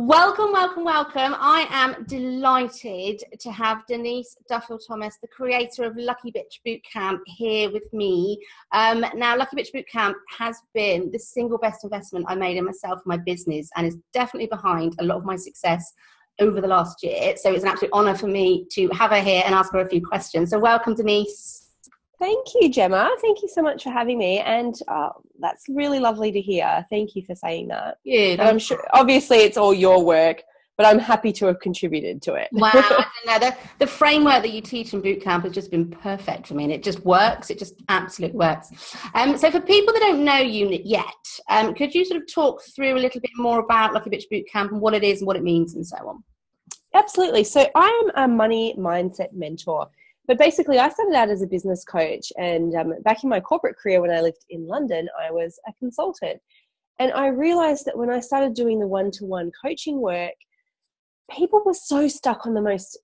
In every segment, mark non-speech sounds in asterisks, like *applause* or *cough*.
Welcome, welcome, welcome. I am delighted to have Denise Duffield Thomas, the creator of Lucky Bitch Bootcamp, here with me. Um, now, Lucky Bitch Bootcamp has been the single best investment I made in myself and my business, and is definitely behind a lot of my success over the last year. So it's an absolute honour for me to have her here and ask her a few questions. So, welcome, Denise. Thank you, Gemma. Thank you so much for having me. And uh, that's really lovely to hear. Thank you for saying that. Yeah. I'm sure, obviously, it's all your work, but I'm happy to have contributed to it. wow. *laughs* the, the framework that you teach in bootcamp has just been perfect for me. And it just works. It just absolutely works. Um, so, for people that don't know you yet, um, could you sort of talk through a little bit more about Lucky Bitch Bootcamp and what it is and what it means and so on? Absolutely. So, I am a money mindset mentor. But basically, I started out as a business coach, and um, back in my corporate career when I lived in London, I was a consultant. And I realized that when I started doing the one to one coaching work, people were so stuck on the most,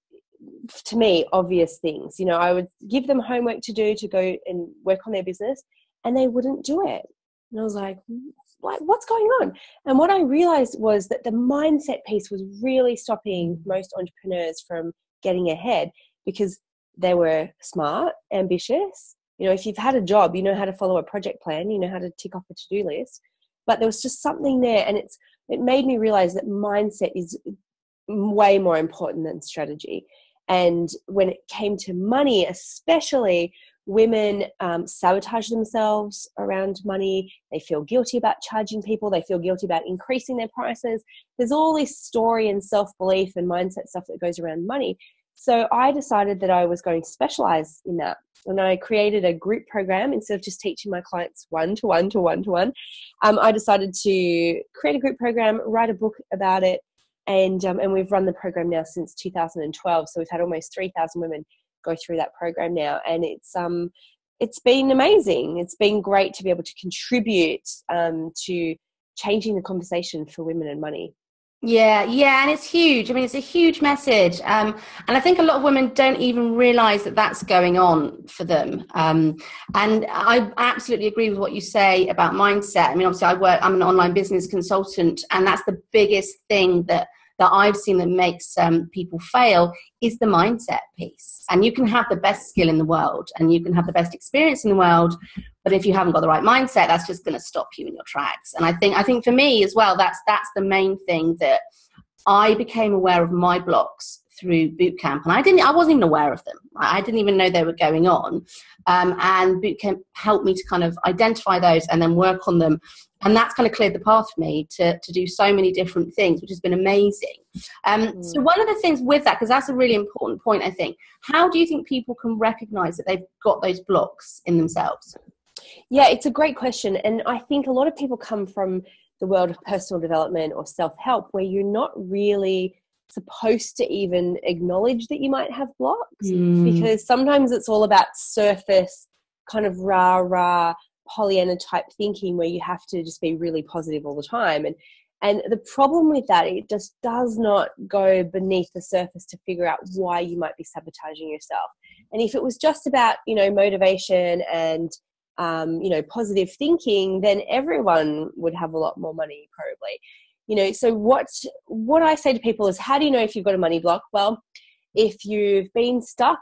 to me, obvious things. You know, I would give them homework to do to go and work on their business, and they wouldn't do it. And I was like, like what's going on and what i realized was that the mindset piece was really stopping most entrepreneurs from getting ahead because they were smart, ambitious. You know, if you've had a job, you know how to follow a project plan, you know how to tick off a to do list. But there was just something there, and it's it made me realize that mindset is way more important than strategy. And when it came to money, especially, women um, sabotage themselves around money. They feel guilty about charging people. They feel guilty about increasing their prices. There's all this story and self belief and mindset stuff that goes around money. So I decided that I was going to specialize in that. And I created a group program instead of just teaching my clients one to one to one to one. Um, I decided to create a group program, write a book about it, and um, and we've run the program now since 2012. So we've had almost 3,000 women go through that program now, and it's um it's been amazing. It's been great to be able to contribute um, to changing the conversation for women and money. Yeah, yeah, and it's huge. I mean, it's a huge message, um, and I think a lot of women don't even realise that that's going on for them. Um, and I absolutely agree with what you say about mindset. I mean, obviously, I work. I'm an online business consultant, and that's the biggest thing that that I've seen that makes um, people fail is the mindset piece. And you can have the best skill in the world and you can have the best experience in the world, but if you haven't got the right mindset, that's just going to stop you in your tracks. And I think I think for me as well, that's that's the main thing that I became aware of my blocks through bootcamp, and I didn't. I wasn't even aware of them. I didn't even know they were going on. Um, and bootcamp helped me to kind of identify those and then work on them and that's kind of cleared the path for me to, to do so many different things which has been amazing um, mm. so one of the things with that because that's a really important point i think how do you think people can recognize that they've got those blocks in themselves yeah it's a great question and i think a lot of people come from the world of personal development or self-help where you're not really supposed to even acknowledge that you might have blocks mm. because sometimes it's all about surface kind of rah rah Pollyanna type thinking where you have to just be really positive all the time. And and the problem with that, it just does not go beneath the surface to figure out why you might be sabotaging yourself. And if it was just about, you know, motivation and, um, you know, positive thinking, then everyone would have a lot more money probably. You know, so what what I say to people is, how do you know if you've got a money block? Well, if you've been stuck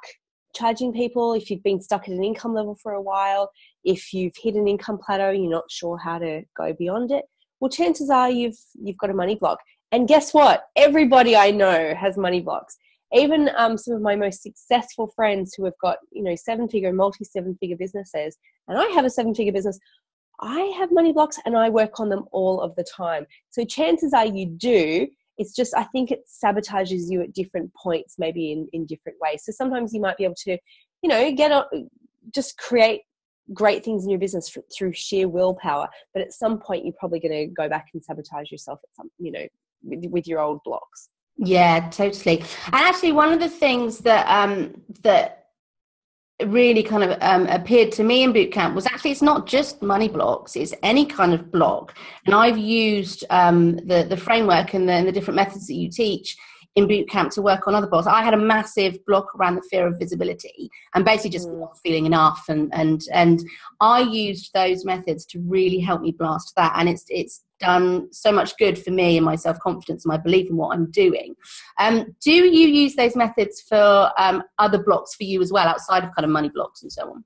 charging people, if you've been stuck at an income level for a while, if you've hit an income plateau you're not sure how to go beyond it, well, chances are you've you've got a money block. And guess what? Everybody I know has money blocks. Even um, some of my most successful friends who have got you know seven figure, multi seven figure businesses, and I have a seven figure business. I have money blocks and I work on them all of the time. So chances are you do. It's just I think it sabotages you at different points, maybe in in different ways. So sometimes you might be able to, you know, get on, just create great things in your business through sheer willpower but at some point you're probably going to go back and sabotage yourself at some you know with, with your old blocks yeah totally and actually one of the things that um that really kind of um, appeared to me in boot camp was actually it's not just money blocks it's any kind of block and i've used um, the the framework and the, and the different methods that you teach in boot camp to work on other blocks. I had a massive block around the fear of visibility and basically just mm. not feeling enough. And and and I used those methods to really help me blast that. And it's it's done so much good for me and my self confidence and my belief in what I'm doing. Um, do you use those methods for um, other blocks for you as well, outside of kind of money blocks and so on?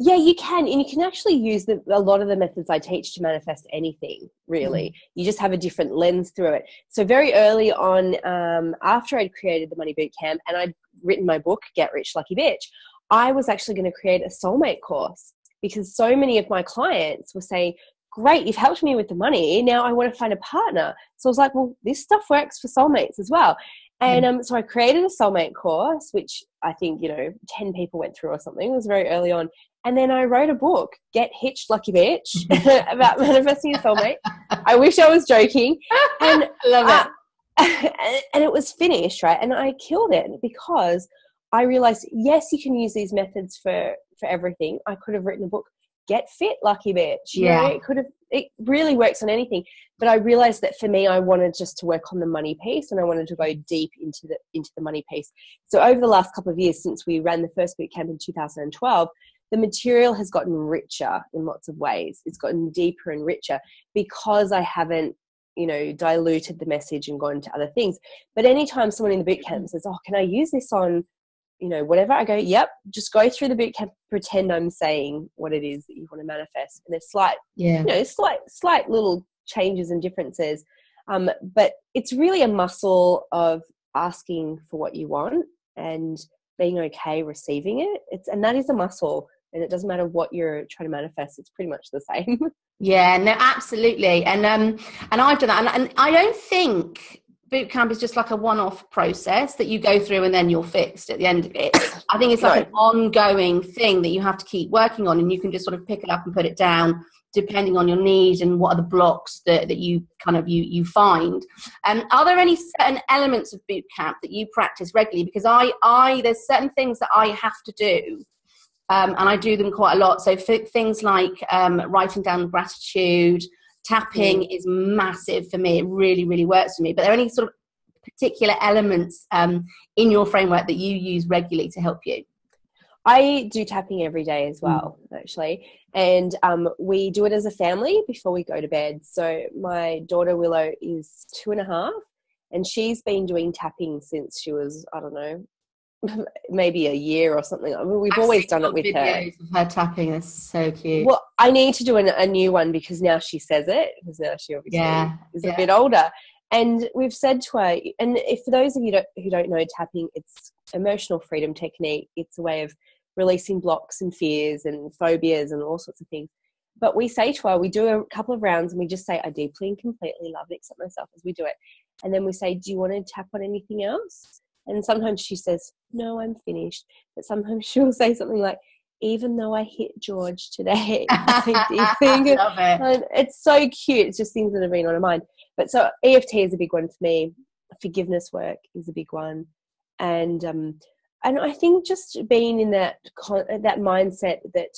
Yeah, you can, and you can actually use the, a lot of the methods I teach to manifest anything. Really, mm. you just have a different lens through it. So very early on, um, after I'd created the Money Boot Camp and I'd written my book, Get Rich Lucky Bitch, I was actually going to create a soulmate course because so many of my clients were saying, Great, you've helped me with the money. Now I want to find a partner. So I was like, Well, this stuff works for soulmates as well. And mm. um, so I created a soulmate course, which I think, you know, 10 people went through or something. It was very early on. And then I wrote a book, Get Hitched Lucky Bitch, *laughs* about *laughs* manifesting a soulmate. I wish I was joking. And *laughs* love it. and it was finished, right? And I killed it because I realized, yes, you can use these methods for for everything. I could have written a book, Get Fit, Lucky Bitch. Yeah, know, it could have. It really works on anything. But I realized that for me, I wanted just to work on the money piece, and I wanted to go deep into the into the money piece. So over the last couple of years, since we ran the first boot camp in 2012, the material has gotten richer in lots of ways. It's gotten deeper and richer because I haven't you know diluted the message and gone to other things but anytime someone in the boot camp says oh can i use this on you know, whatever, I go, yep, just go through the boot camp, pretend I'm saying what it is that you want to manifest. And there's slight, yeah. you know, slight, slight little changes and differences. Um, but it's really a muscle of asking for what you want and being okay receiving it. It's and that is a muscle. And it doesn't matter what you're trying to manifest, it's pretty much the *laughs* same. yeah, no, absolutely. And um and I've done that. And, and I don't think boot camp is just like a one-off process that you go through and then you're fixed at the end of it. I think it's like right. an ongoing thing that you have to keep working on and you can just sort of pick it up and put it down depending on your need and what are the blocks that, that you kind of you you find. Um, are there any certain elements of boot camp that you practice regularly? Because i i there's certain things that i have to do um, and i do them quite a lot. So things like um, writing down gratitude tapping mm. is massive for me. It really, really works for me. But are there any sort of particular elements um, in your framework that you use regularly to help you? I do tapping every day as well, mm. actually. And um, we do it as a family before we go to bed. So my daughter Willow is two and a half, and she's been doing tapping since she was, I don't know, *laughs* maybe a year or something. I mean, we've I've always done it with her. her tapping is so cute. Well, I need to do an, a new one because now she says it because now she obviously yeah, is yeah. a bit older. And we've said to her, and if for those of you don't, who don't know tapping, it's emotional freedom technique. It's a way of releasing blocks and fears and phobias and all sorts of things. But we say to her, we do a couple of rounds and we just say, I deeply and completely love and accept myself as we do it. And then we say, Do you want to tap on anything else? And sometimes she says, No, I'm finished. But sometimes *laughs* she'll say something like, even though I hit George today, *laughs* *laughs* I think it. it's so cute. It's just things that have been on my mind. But so EFT is a big one for me. Forgiveness work is a big one, and um, and I think just being in that that mindset that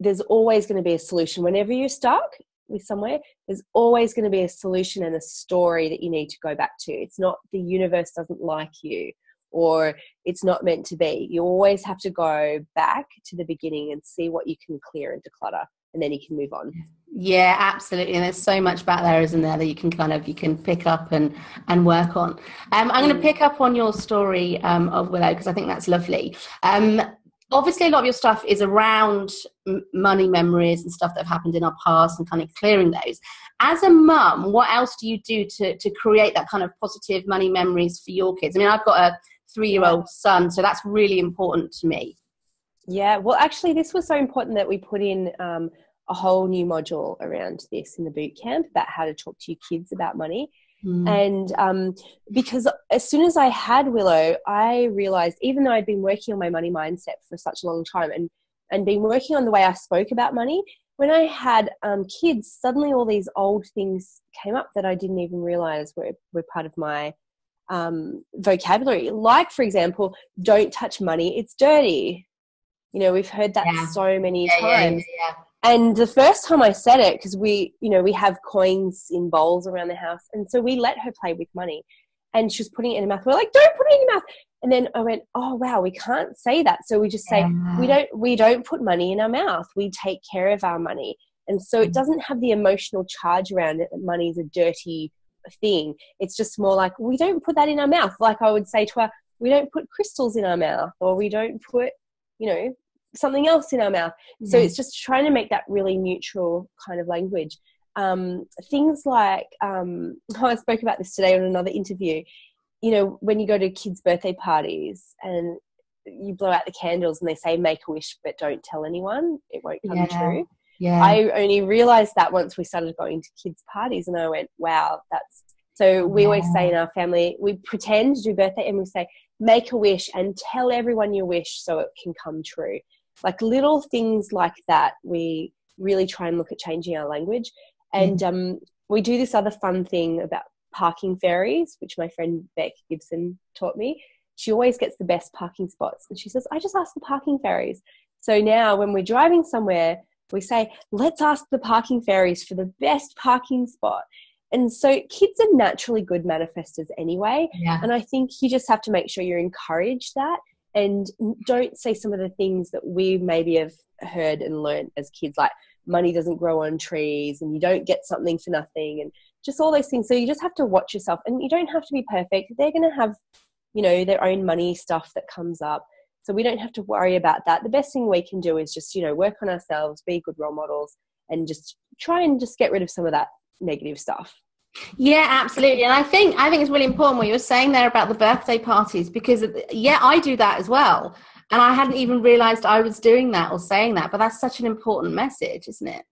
there's always going to be a solution whenever you're stuck with somewhere. There's always going to be a solution and a story that you need to go back to. It's not the universe doesn't like you or it's not meant to be. You always have to go back to the beginning and see what you can clear and declutter, and then you can move on. Yeah, absolutely. And there's so much back there, isn't there, that you can kind of you can pick up and and work on. Um, I'm going to mm. pick up on your story um, of Willow because I think that's lovely. Um, obviously, a lot of your stuff is around money memories and stuff that have happened in our past and kind of clearing those. As a mum, what else do you do to to create that kind of positive money memories for your kids? I mean, I've got a three year old son. So that's really important to me. Yeah, well, actually, this was so important that we put in um, a whole new module around this in the boot camp about how to talk to your kids about money. Mm. And um, because as soon as I had Willow, I realized, even though I'd been working on my money mindset for such a long time and, and been working on the way I spoke about money, when I had um, kids, suddenly all these old things came up that I didn't even realize were, were part of my um, vocabulary. Like, for example, don't touch money, it's dirty. You know, we've heard that yeah. so many yeah, times. Yeah, and the first time I said it, because we, you know, we have coins in bowls around the house. And so we let her play with money. And she was putting it in her mouth. We're like, don't put it in your mouth. And then I went, oh wow, we can't say that. So we just say we don't we don't put money in our mouth. We take care of our money. And so it doesn't have the emotional charge around it that money is a dirty thing. It's just more like we don't put that in our mouth. Like I would say to her, we don't put crystals in our mouth or we don't put, you know, something else in our mouth. Mm-hmm. So it's just trying to make that really neutral kind of language. Um, things like, um, *laughs* I spoke about this today on another interview. You know, when you go to kids' birthday parties and you blow out the candles and they say make a wish but don't tell anyone, it won't come yeah. true. Yeah. I only realized that once we started going to kids' parties and I went, wow, that's so we yeah. always say in our family, we pretend to do birthday and we say, make a wish and tell everyone your wish so it can come true. Like little things like that, we really try and look at changing our language. And mm. um, we do this other fun thing about parking fairies, which my friend Beck Gibson taught me. She always gets the best parking spots. And she says, I just ask the parking fairies. So now when we're driving somewhere, we say, let's ask the parking fairies for the best parking spot. And so kids are naturally good manifestors anyway. Yeah. And I think you just have to make sure you encourage that and don't say some of the things that we maybe have heard and learned as kids, like money doesn't grow on trees and you don't get something for nothing and just all those things. So you just have to watch yourself and you don't have to be perfect. They're going to have, you know, their own money stuff that comes up. So we don't have to worry about that. The best thing we can do is just, you know, work on ourselves, be good role models, and just try and just get rid of some of that negative stuff. Yeah, absolutely. And I think I think it's really important what you were saying there about the birthday parties because yeah, I do that as well. And I hadn't even realized I was doing that or saying that, but that's such an important message, isn't it?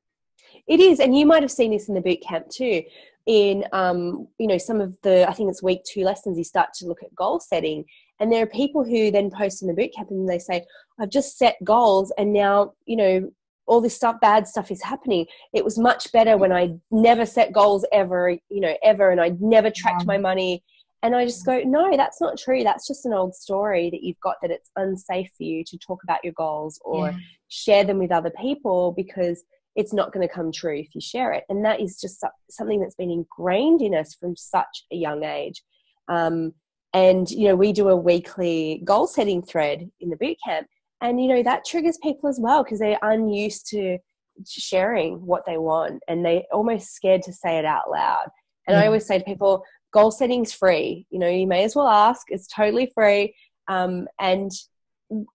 It is, and you might have seen this in the boot camp too. In um, you know, some of the I think it's week two lessons, you start to look at goal setting. And there are people who then post in the bootcamp and they say, I've just set goals and now, you know, all this stuff bad stuff is happening. It was much better when i never set goals ever you know ever and i never tracked my money. And i just go no that's not true. That's just an old story that you've got that it's unsafe for you to talk about your goals or yeah. share them with other people because it's not going to come true if you share it. And that is just something that's been ingrained in us from such a young age. Um, and you know we do a weekly goal setting thread in the boot camp. And you know that triggers people as well because they're unused to sharing what they want and they almost scared to say it out loud. And i always say to people goal setting's free. You know you may as well ask. It's totally free. Um, and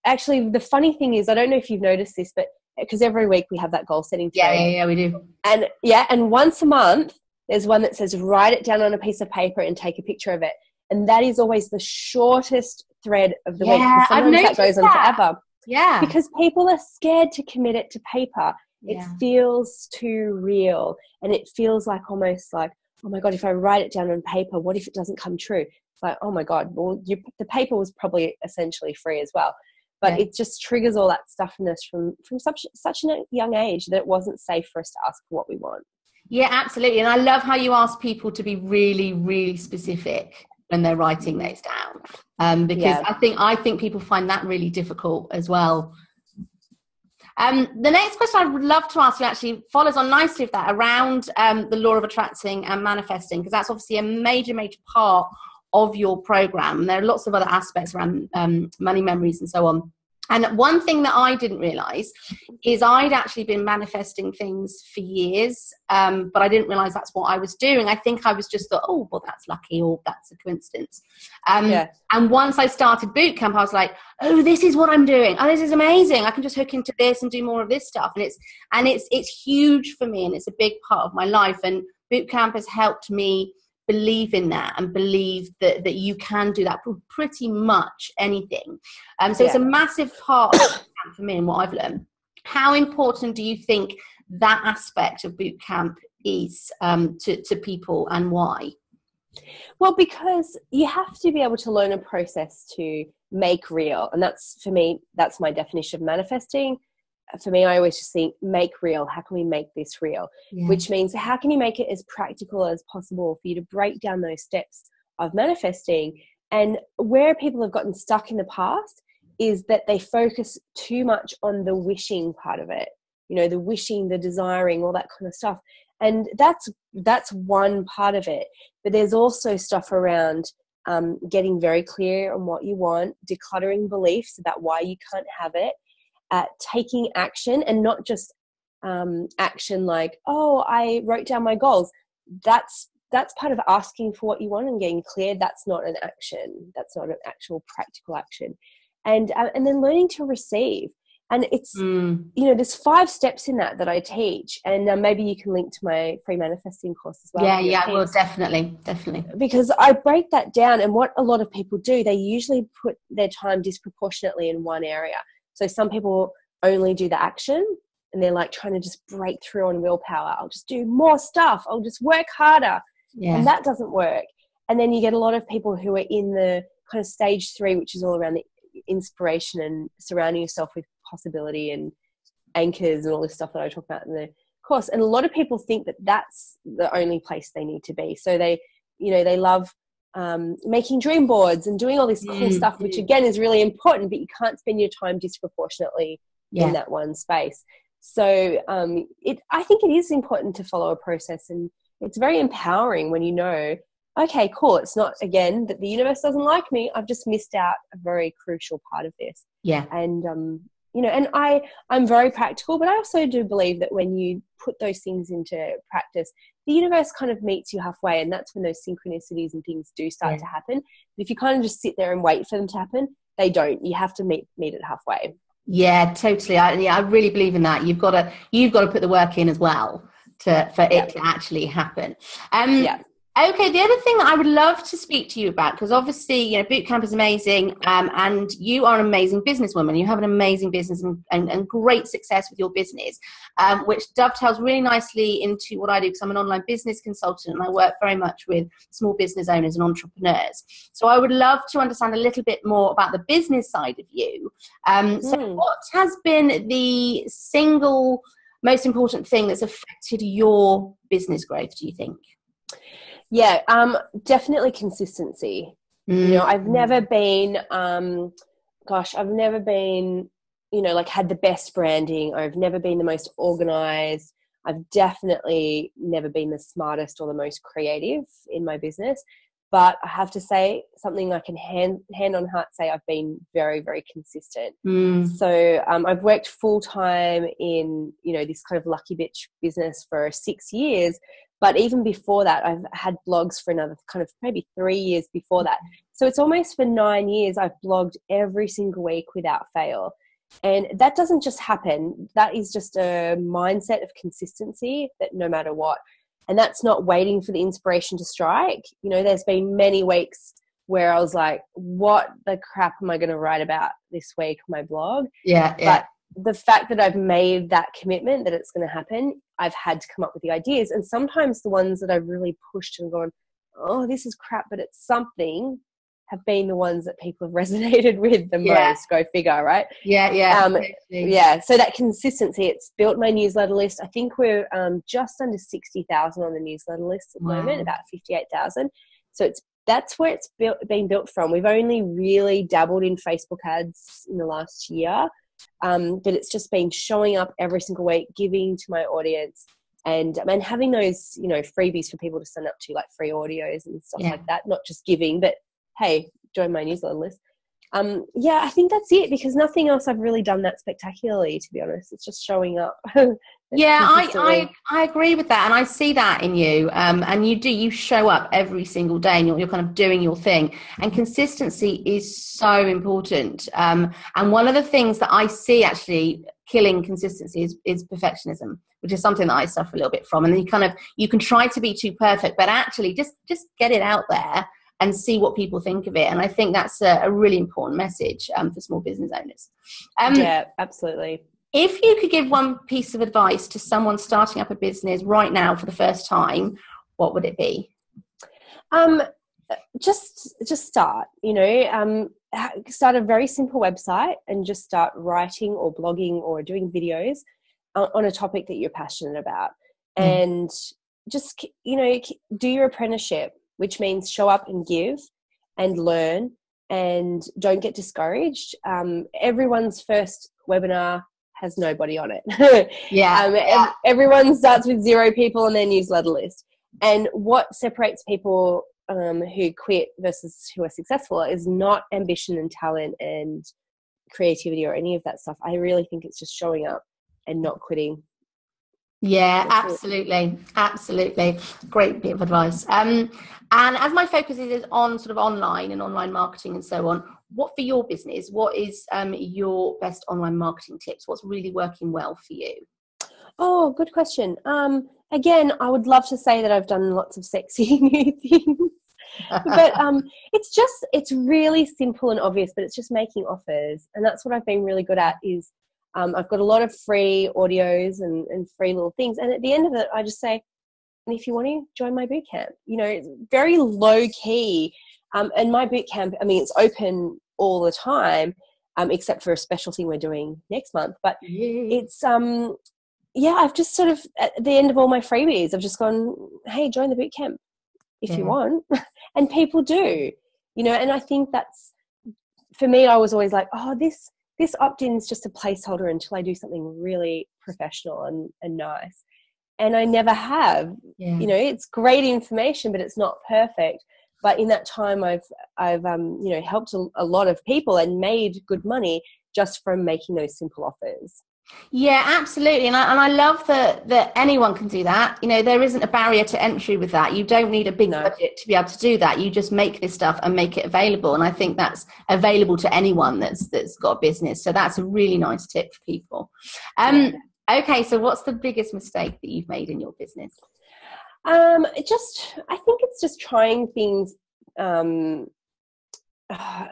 actually the funny thing is i don't know if you've noticed this but because every week we have that goal setting yeah, yeah yeah we do. And yeah and once a month there's one that says write it down on a piece of paper and take a picture of it and that is always the shortest thread of the yeah, week sometimes that goes on that. forever yeah. Because people are scared to commit it to paper. Yeah. It feels too real. And it feels like almost like, oh my God, if I write it down on paper, what if it doesn't come true? It's like, oh my God, well, you, the paper was probably essentially free as well. But yeah. it just triggers all that stuff in us from, from such, such a young age that it wasn't safe for us to ask for what we want. Yeah, absolutely. And I love how you ask people to be really, really specific when they're writing those down um, because yeah. I think I think people find that really difficult as well. Um, the next question I would love to ask you actually follows on nicely of that around um, the law of attracting and manifesting because that's obviously a major major part of your program. There are lots of other aspects around um, money memories and so on. And one thing that I didn't realize is I'd actually been manifesting things for years, um, but I didn't realize that's what I was doing. I think I was just thought, oh, well, that's lucky or that's a coincidence. Um, yeah. And once I started boot camp, I was like, oh, this is what I'm doing. Oh, this is amazing. I can just hook into this and do more of this stuff. And it's and it's it's huge for me, and it's a big part of my life. And boot camp has helped me believe in that and believe that, that you can do that for pretty much anything. Um, so yeah. it's a massive part for me and what I've learned. How important do you think that aspect of boot camp is um, to, to people and why? Well, because you have to be able to learn a process to make real. And that's for me, that's my definition of manifesting for me, I always just think make real. How can we make this real? Yeah. Which means how can you make it as practical as possible for you to break down those steps of manifesting? And where people have gotten stuck in the past is that they focus too much on the wishing part of it. You know, the wishing, the desiring, all that kind of stuff. And that's that's one part of it. But there's also stuff around um, getting very clear on what you want, decluttering beliefs about why you can't have it, at taking action and not just um, action like oh i wrote down my goals. That's that's part of asking for what you want and getting clear that's not an action that's not an actual practical action. And uh, and then learning to receive. And it's mm. you know there's five steps in that that i teach and uh, maybe you can link to my free manifesting course as well yeah yeah well definitely definitely. Because i break that down and what a lot of people do they usually put their time disproportionately in one area so some people only do the action and they're like trying to just break through on willpower i'll just do more stuff i'll just work harder yeah. and that doesn't work and then you get a lot of people who are in the kind of stage three which is all around the inspiration and surrounding yourself with possibility and anchors and all this stuff that I talk about in the course. And a lot of people think that that's the only place they need to be. So they, you know, they love um, making dream boards and doing all this cool mm, stuff, which again is really important, but you can't spend your time disproportionately yeah. in that one space. So um, it, I think it is important to follow a process, and it's very empowering when you know, okay, cool. It's not again that the universe doesn't like me. I've just missed out a very crucial part of this. Yeah, and um, you know and i i'm very practical but i also do believe that when you put those things into practice the universe kind of meets you halfway and that's when those synchronicities and things do start yeah. to happen. But if you kind of just sit there and wait for them to happen they don't. You have to meet meet it halfway. Yeah totally. I yeah i really believe in that. You've got to you've got to put the work in as well to for it to actually happen. Um yeah Okay, the other thing I would love to speak to you about, because obviously, you know, Bootcamp is amazing, um, and you are an amazing businesswoman. You have an amazing business and, and, and great success with your business, um, which dovetails really nicely into what I do, because I'm an online business consultant and I work very much with small business owners and entrepreneurs. So I would love to understand a little bit more about the business side of you. Um, So, mm. what has been the single most important thing that's affected your business growth, do you think? Yeah, um, definitely consistency. Mm. You know, I've mm. never been, um, gosh, I've never been, you know, like had the best branding. I've never been the most organized. I've definitely never been the smartest or the most creative in my business. But I have to say something I can hand hand on heart say I've been very very consistent. Mm. So um, I've worked full time in you know this kind of lucky bitch business for six years, but even before that, I've had blogs for another kind of maybe three years before that. So it's almost for nine years I've blogged every single week without fail. And that doesn't just happen. That is just a mindset of consistency that no matter what. And that's not waiting for the inspiration to strike. You know, there's been many weeks where I was like, what the crap am I going to write about this week on my blog? Yeah. yeah. But the fact that I've made that commitment that it's going to happen I've had to come up with the ideas. And sometimes the ones that I've really pushed and gone, oh, this is crap, but it's something, have been the ones that people have *laughs* resonated with the yeah. most. Go figure, right? Yeah, yeah. Um, yeah. So that consistency, it's built my newsletter list. I think we're um, just under 60,000 on the newsletter list at the wow. moment, about 58,000. So it's that's where it's built, been built from. We've only really dabbled in Facebook ads in the last year um, but it's just been showing up every single week, giving to my audience, and and having those you know freebies for people to sign up to, like free audios and stuff yeah. like that. Not just giving, but hey, join my newsletter list. Um, yeah, I think that's it because nothing else I've really done that spectacularly, to be honest. It's just showing up. *laughs* yeah, I, I I agree with that, and I see that in you. Um, and you do you show up every single day, and you're, you're kind of doing your thing. And consistency is so important. Um, and one of the things that I see actually killing consistency is, is perfectionism which is something that i suffer a little bit from and then you kind of you can try to be too perfect but actually just just get it out there and see what people think of it. And I think that's a, a really important message um, for small business owners. Um, yeah, absolutely. If you could give one piece of advice to someone starting up a business right now for the first time, what would it be? Um, just just start. You know, um, start a very simple website and just start writing or blogging or doing videos on a topic that you're passionate about, mm. and just you know do your apprenticeship which means show up and give and learn and don't get discouraged. Um, everyone's first webinar has nobody on it. *laughs* yeah, um, yeah. Everyone starts with zero people on their newsletter list. And what separates people um, who quit versus who are successful is not ambition and talent and creativity or any of that stuff. I really think it's just showing up and not quitting. Yeah, absolutely, absolutely. Great bit of advice. Um, and as my focus is on sort of online and online marketing and so on, what for your business? What is um, your best online marketing tips? What's really working well for you? Oh, good question. Um, again, I would love to say that I've done lots of sexy *laughs* new things. but *laughs* um, it's just it's really simple and obvious but it's just making offers and that's what i've been really good at is um, i've got a lot of free audios and, and free little things. And at the end of it i just say and if you want to join my boot camp you know very low key. Um, and my boot camp i mean it's open all the time um, except for a special thing we're doing next month. But it's um yeah i've just sort of at the end of all my freebies i've just gone hey join the boot camp if yeah. you want. *laughs* And people do you know and i think that's for me i was always like oh this this opt-in is just a placeholder until i do something really professional and, and nice. And i never have. Yeah. you know it's great information but it's not perfect. But in that time i've i've um, you know helped a, a lot of people and made good money just from making those simple offers yeah, absolutely, and I, and I love that that anyone can do that. You know, there isn't a barrier to entry with that. You don't need a big no. budget to be able to do that. You just make this stuff and make it available, and I think that's available to anyone that's that's got a business. So that's a really nice tip for people. Um, okay, so what's the biggest mistake that you've made in your business? Um, just, I think it's just trying things. Um, uh,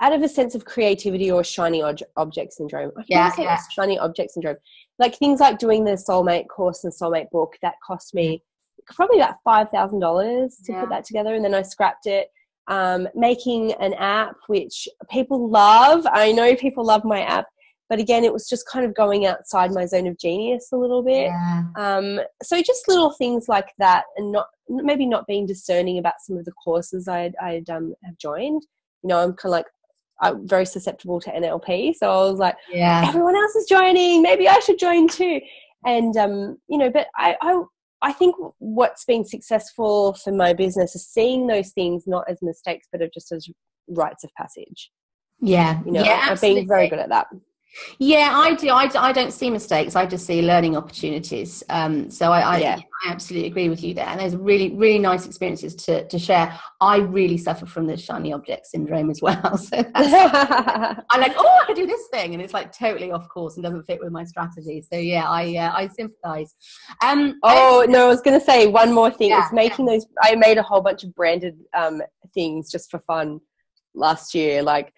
out of a sense of creativity or shiny ob- object syndrome. I yeah, yeah. shiny object syndrome. Like things like doing the soulmate course and soulmate book that cost me probably about five thousand dollars to yeah. put that together, and then I scrapped it. Um, making an app which people love. I know people love my app, but again, it was just kind of going outside my zone of genius a little bit. Yeah. Um, so just little things like that, and not maybe not being discerning about some of the courses I'd, I'd um, have joined. You know, I'm kind of like I'm very susceptible to NLP. So I was like, yeah, everyone else is joining. Maybe I should join too. And um, you know, but I, I I think what's been successful for my business is seeing those things not as mistakes, but just as rites of passage. Yeah, you know, yeah, I've been very good at that. Yeah, I do. I, I don't see mistakes. I just see learning opportunities. Um, so I, I, yeah. I, absolutely agree with you there. And there's really, really nice experiences to, to share. I really suffer from the shiny object syndrome as well. *laughs* So *laughs* I'm like, oh, I could do this thing, and it's like totally off course and doesn't fit with my strategy. So yeah, I uh, I sympathise. Um, oh no, I was going to say one more thing. Yeah, is making yeah. those. I made a whole bunch of branded um, things just for fun last year, like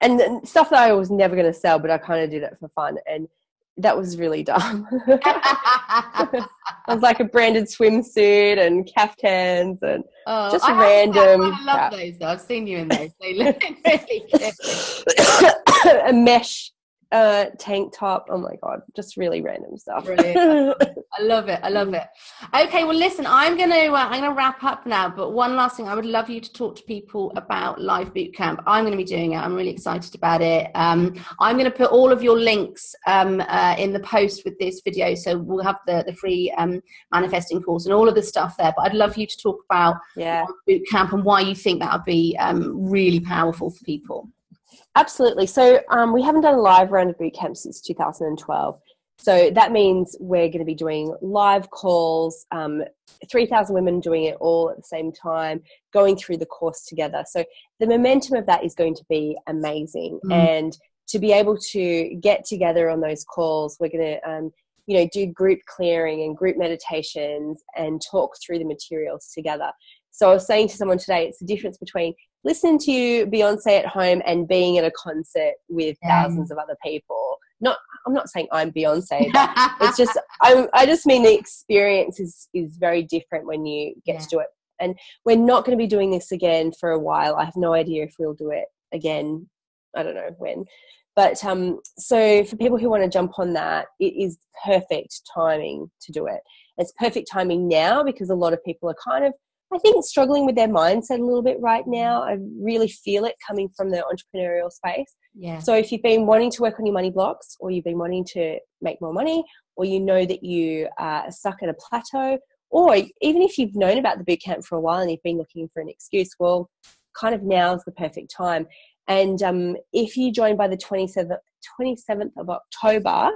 and, and stuff that I was never going to sell, but I kind of did it for fun. And that was really dumb. *laughs* it was like a branded swimsuit and caftans and oh, just I random. I love those though. I've seen you in those. They look *laughs* *laughs* really *coughs* a mesh uh, tank top. Oh my god, just really random stuff. I love it. *laughs* I love it. Okay, well, listen, I'm gonna uh, I'm gonna wrap up now. But one last thing, I would love you to talk to people about Live boot camp I'm going to be doing it. I'm really excited about it. Um, I'm going to put all of your links um, uh, in the post with this video, so we'll have the the free um, manifesting course and all of the stuff there. But I'd love you to talk about yeah. Bootcamp and why you think that would be um, really powerful for people. Absolutely. So um, we haven't done a live round of boot camp since 2012. So that means we're going to be doing live calls, um, 3,000 women doing it all at the same time, going through the course together. So the momentum of that is going to be amazing. Mm. And to be able to get together on those calls, we're going to, um, you know, do group clearing and group meditations and talk through the materials together. So I was saying to someone today, it's the difference between listening to Beyonce at home and being at a concert with thousands of other people. Not, I'm not saying I'm Beyonce, but *laughs* it's just, I, I just mean the experience is, is very different when you get yeah. to do it. And we're not going to be doing this again for a while. I have no idea if we'll do it again. I don't know when. But um, so for people who want to jump on that, it is perfect timing to do it. It's perfect timing now because a lot of people are kind of I think struggling with their mindset a little bit right now. I really feel it coming from the entrepreneurial space. Yeah. So if you've been wanting to work on your money blocks, or you've been wanting to make more money, or you know that you are stuck at a plateau, or even if you've known about the bootcamp for a while and you've been looking for an excuse, well, kind of now is the perfect time. And um, if you join by the 27th, 27th of October,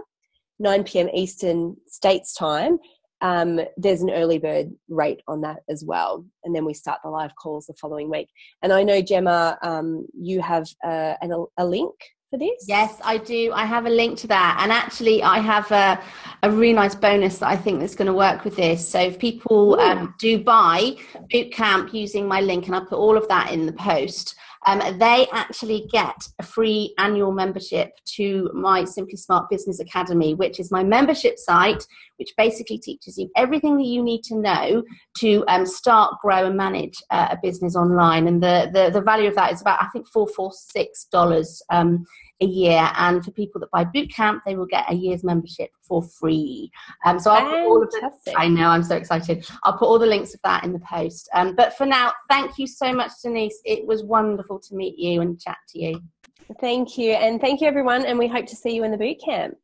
9 p.m. Eastern States time, um, there's an early bird rate on that as well. And then we start the live calls the following week. And I know, Gemma, um, you have uh, an, a link for this? Yes, I do. I have a link to that. And actually, I have a, a really nice bonus that I think that's going to work with this. So if people um, do buy Bootcamp using my link, and I'll put all of that in the post, um, they actually get a free annual membership to my Simply Smart Business Academy, which is my membership site, which basically teaches you everything that you need to know to um, start, grow, and manage uh, a business online. And the, the, the value of that is about, I think, four, four, six dollars um, a year. And for people that buy Bootcamp, they will get a year's membership for free. Um, so I'll put all of the, I know, I'm so excited. I'll put all the links of that in the post. Um, but for now, thank you so much, Denise. It was wonderful to meet you and chat to you. Thank you. And thank you, everyone. And we hope to see you in the boot camp.